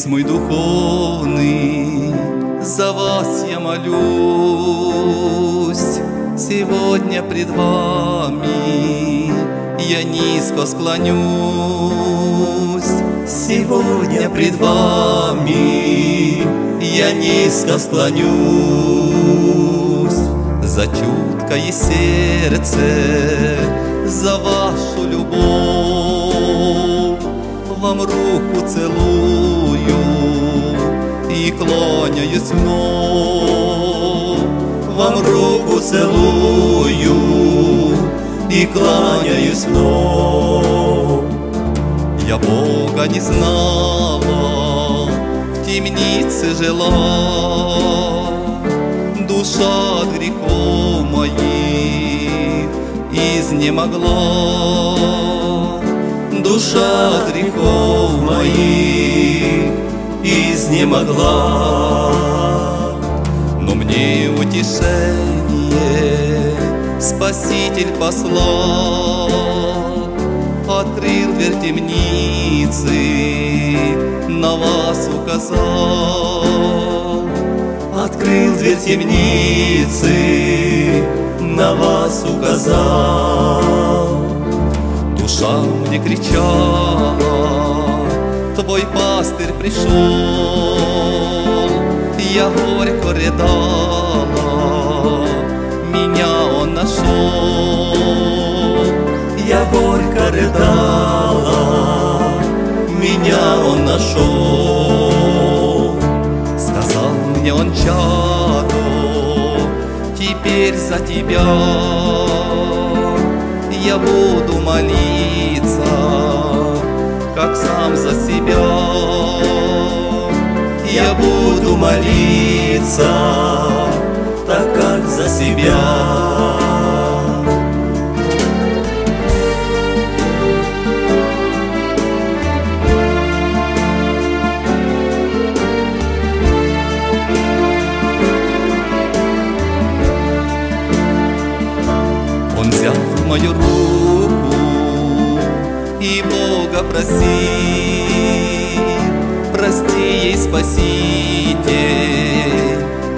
Отец мой духовный, за вас я молюсь. Сегодня пред вами я низко склонюсь. Сегодня пред вами я низко склонюсь. За чуткое сердце, за вашу любовь вам руку целую и кланяюсь вновь. Вам руку целую и кланяюсь вновь. Я Бога не знала, в темнице жила, душа от грехов моих изнемогла душа грехов моих изнемогла. Но мне утешение Спаситель послал, Открыл дверь темницы, на вас указал. Открыл дверь темницы, на вас указал. Душа мне кричала, твой пастырь пришел, я горько рыдала, меня он нашел. Я горько рыдала, меня он нашел. Сказал мне он чадо, теперь за тебя я буду молиться, как сам за себя. Я буду молиться, так как за себя. Он взял мою руку Бога просил, прости ей, спасите,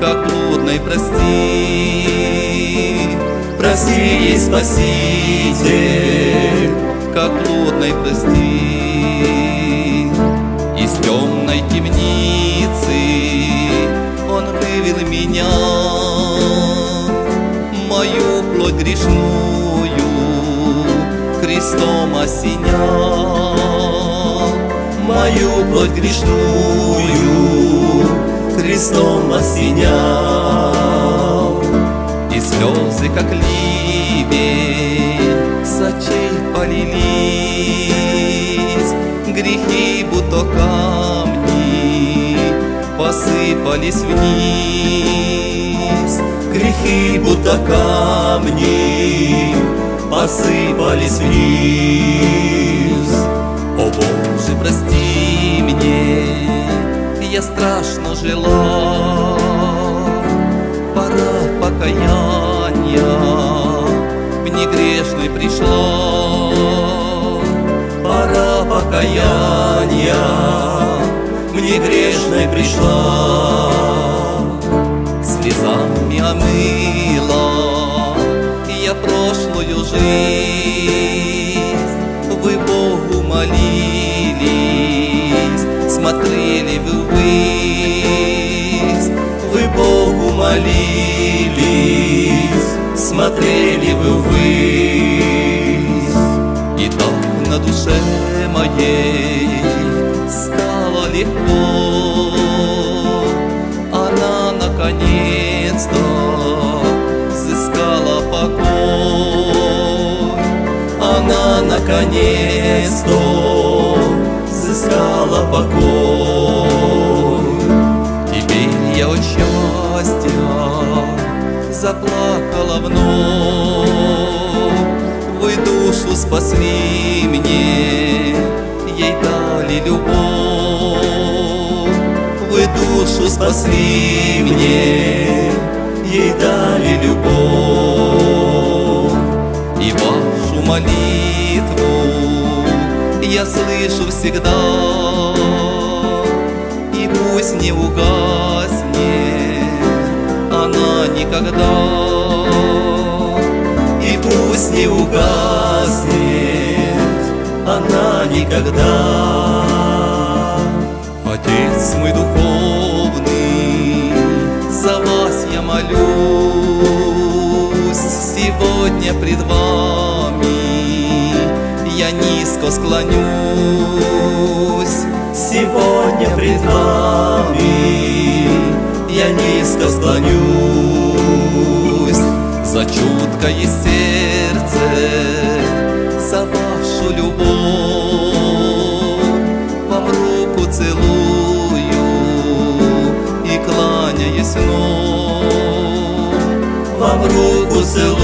как блудной прости. Прости ей, спасите, как блудной прости. Из темной темницы он вывел меня, мою плоть грешную крестом осенял. Мою плоть грешную крестом осенял. И слезы, как ливень, с полились, грехи, будто камни, посыпались вниз. Грехи, будто камни, посыпались вниз. О Боже, прости мне, я страшно жила, пора покаяния, мне грешной пришла. Пора покаяния, мне грешной пришла. Слезами омыла я прошлую жизнь, вы Богу молились, смотрели вы ввысь, вы Богу молились, смотрели вы ввысь. И так на душе моей наконец-то взыскала покой. Теперь я от счастья заплакала вновь. Вы душу спасли мне, ей дали любовь. Вы душу спасли мне, ей дали любовь. Молитву я слышу всегда. не угаснет она никогда. И пусть не угаснет она никогда. Отец мой духовный, за вас я молюсь сегодня пред вами. Я низко склонюсь сегодня пред вами. Я низко склонюсь за чуткое сердце, за вашу любовь. Вам руку целую и кланяюсь вновь. Вам руку целую